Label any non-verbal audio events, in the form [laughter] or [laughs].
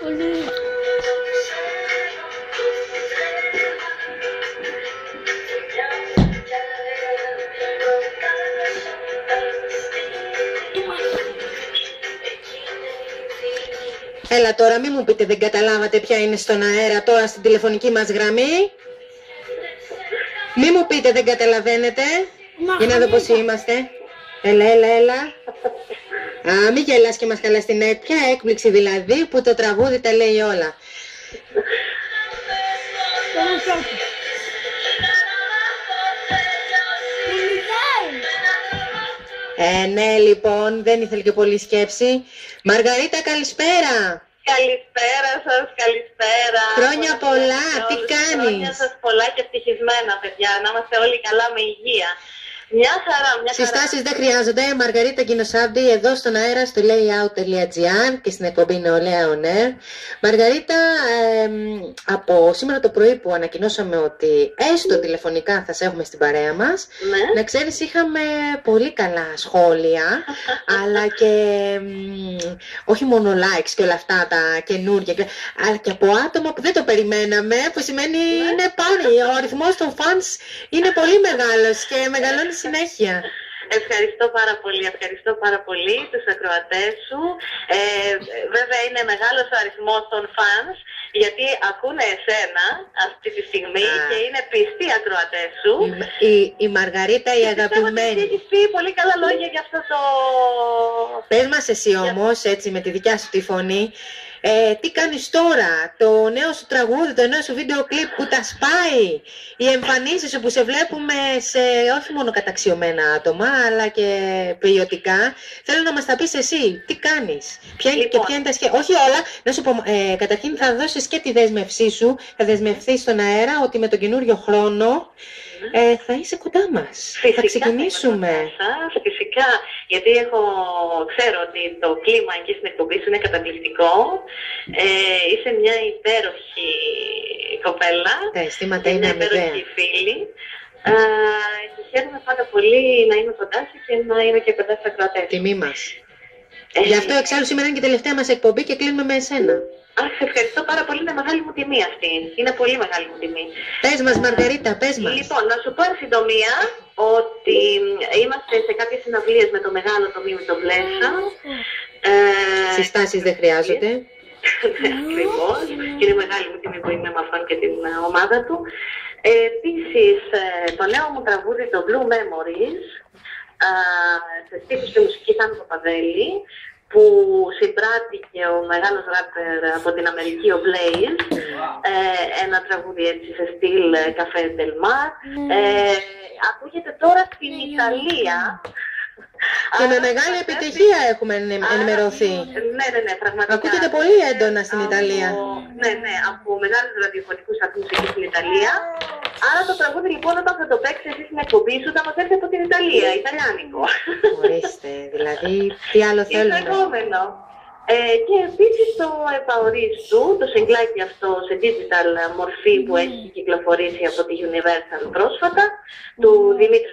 Πολύ. Έλα τώρα, μην μου πείτε δεν καταλάβατε ποια είναι στον αέρα τώρα στην τηλεφωνική μας γραμμή; Μην μου πείτε δεν καταλαβαίνετε; Για να δω πώς είμαστε. Έλα, έλα, έλα. Α, μην γελάς και μας καλάς την έκ. Ποια έκπληξη δηλαδή που το τραγούδι τα λέει όλα. Ε, ναι, λοιπόν, δεν ήθελε και πολύ σκέψη. Μαργαρίτα, καλησπέρα. Καλησπέρα σας, καλησπέρα. Χρόνια Χρόνια πολλά, σε τι όλους. κάνεις; Χρόνια σας πολλά και ευτυχισμένα, παιδιά. Να είμαστε όλοι καλά με υγεία. Μια χαρά, μια χαρά. Συστάσεις δεν χρειάζονται. Μαργαρίτα Κινοσάμπη εδώ στον αέρα στο layout.gr και στην εκπομπή Νεολαία On Air. Μαργαρίτα, εμ, από σήμερα το πρωί που ανακοινώσαμε ότι έστω τηλεφωνικά θα σε έχουμε στην παρέα μας, Ναι. να ξέρεις είχαμε πολύ καλά σχόλια, [laughs] αλλά και εμ, όχι μόνο likes και όλα αυτά τα καινούργια, και- αλλά και από άτομα που δεν το περιμέναμε, που σημαίνει Ναι. είναι πάρει. Ο αριθμός των fans είναι πολύ μεγάλος και μεγαλώνεις συνέχεια. Ευχαριστώ πάρα πολύ, ευχαριστώ πάρα πολύ τους ακροατές σου. Ε, βέβαια είναι μεγάλος ο αριθμός των fans, γιατί ακούνε εσένα αυτή τη στιγμή Α. και είναι πιστοί ακροατές σου. Η, η, η Μαργαρίτα η Πιστεύω ότι εσύ αγαπημένη. έχεις πει πολύ καλά λόγια για αυτό το... Πες μας εσύ όμως, έτσι με τη δικιά σου τη φωνή, ε, τι κάνεις τώρα, το νέο σου τραγούδι, το νέο σου βίντεο κλιπ που τα σπάει, οι εμφανίσεις σου που σε βλέπουμε σε όχι μόνο καταξιωμένα άτομα, αλλά και ποιοτικά. Θέλω να μας τα πεις εσύ, τι κάνεις, ποια είναι, και Λοιπόν. ποια είναι τα σχέδια. Όχι όλα, να σου πω, ε, καταρχήν θα δώσεις και τη δέσμευσή σου, θα δεσμευθείς στον αέρα ότι με τον καινούριο χρόνο ε, θα είσαι κοντά μας. Φυσικά θα ξεκινήσουμε. είμαι κοντά σας, φυσικά, γιατί έχω, ξέρω ότι το κλίμα εκεί στην εκπομπή σου είναι καταπληκτικό. Ε, είσαι μια υπέροχη κοπέλα. Τα αισθήματα και είναι μια αμοιβαία. υπέροχη φίλη. Ε, και χαίρομαι πάρα πολύ να είμαι κοντά σου και να είμαι και κοντά στους ακροατές. Τιμή μας. Ε, Γι' αυτό εξάλλου σήμερα είναι και η τελευταία μας εκπομπή και κλείνουμε με εσένα. Αχ, σε ευχαριστώ πάρα πολύ. Είναι μεγάλη μου τιμή αυτή. Είναι πολύ μεγάλη μου τιμή. Πες μας Μαργαρίτα, πες μας. Λοιπόν, να σου πω εν συντομία ότι είμαστε σε κάποιες συναυλίες με το μεγάλο τομή με το Μπλέσσα. Ε, Συστάσεις δεν χρειάζονται. ναι, ακριβώς. Και είναι μεγάλη μου τιμή που είμαι με αυτόν και την ε, ομάδα του. Ε, επίσης, ε, το νέο μου τραγούδι, το Blue Memories, ε, σε στίχους και μουσική Θάνο Παπαδέλη, που συμπράττηκε ο μεγάλος ράπερ από την Αμερική, ο Blaze, ε, ένα τραγούδι έτσι σε στυλ ε, καφέ Delmar. Ε, ακούγεται τώρα στην Ιταλία. Και με Άρα, μεγάλη κατέβη- επιτυχία έχουμε ενε- Άρα, ενημερωθεί. Ναι, ναι, ναι, πραγματικά. Ακούγεται πολύ έντονα στην Από- Ιταλία. Ναι, ναι, από μεγάλους ραδιοφωνικούς σταθμούς εκεί στην Ιταλία. Άρα το τραγούδι λοιπόν όταν θα το παίξεις εσύ στην εκπομπή σου θα μας έρθει από την Ιταλία, Ιταλιάνικο. Ορίστε, δηλαδή τι άλλο Είναι θέλουμε. επόμενο. Ε, και επίσης το επαορίστου, το συγκλάκι αυτό σε digital μορφή που έχει κυκλοφορήσει από τη Universal πρόσφατα, του Δημήτρη